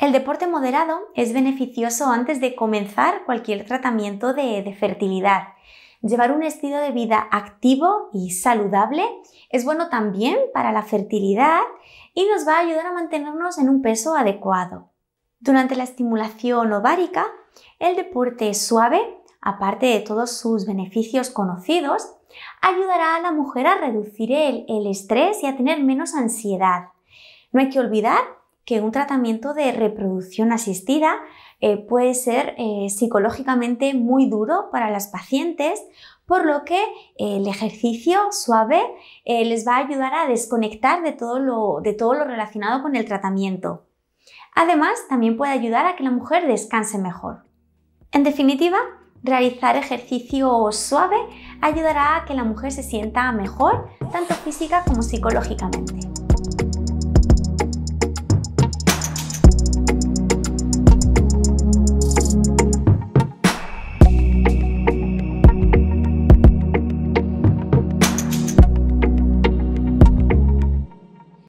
El deporte moderado es beneficioso antes de comenzar cualquier tratamiento de, fertilidad. Llevar un estilo de vida activo y saludable es bueno también para la fertilidad y nos va a ayudar a mantenernos en un peso adecuado. Durante la estimulación ovárica, el deporte suave, aparte de todos sus beneficios conocidos, ayudará a la mujer a reducir el, el estrés y a tener menos ansiedad. No hay que olvidar que un tratamiento de reproducción asistida eh, puede ser eh, psicológicamente muy duro para las pacientes, por lo que eh, el ejercicio suave les va a ayudar a desconectar de todo, lo, de todo lo relacionado con el tratamiento. Además, también puede ayudar a que la mujer descanse mejor. En definitiva, realizar ejercicio suave ayudará a que la mujer se sienta mejor, tanto física como psicológicamente.